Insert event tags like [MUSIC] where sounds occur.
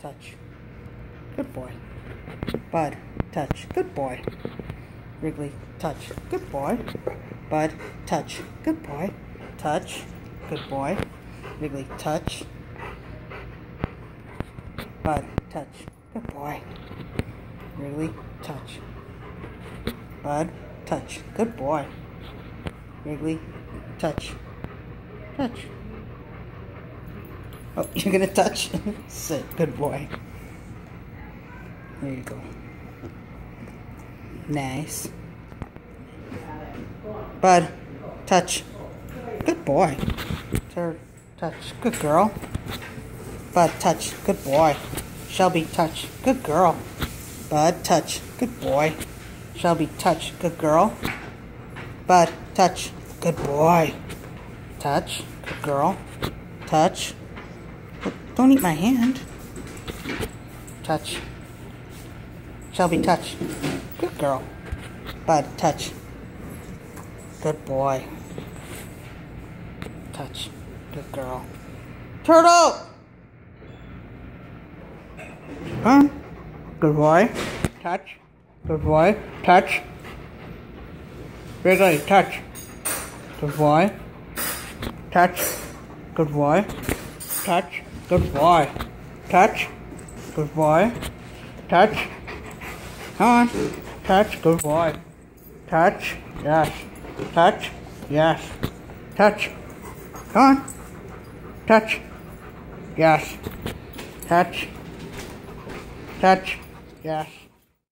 touch. Good boy. Bud, touch. Good boy. Wrigley, touch. Good boy. Bud, touch. Good boy. Touch. Good boy. Wrigley, touch. Bud, touch. Good boy. Wrigley, touch. Bud, touch. Good boy. Wrigley, touch. Touch. Oh, [LAUGHS] you're gonna touch? Sit. Good boy. There you go. Nice. Bud, touch. Good boy. Touch. Good girl. Bud, touch. Good boy. Shelby, touch. Good girl. Bud, touch. Good boy. Shelby, touch. Good girl. Bud, touch. Good boy. Touch. Good girl. Touch. Don't eat my hand. Touch. Shelby, touch. Good girl. Bud, touch. Good boy. Touch. Good girl. Turtle! Huh? Good boy. Touch. Good boy. Touch. Wrigley, touch. Good boy. Touch. Good boy. Touch. Good boy. Touch. Good boy. Touch. Come on. Touch. Good boy. Touch. Yes. Touch. Yes. Touch. Come on. Touch. Yes. Touch. Touch. Yes.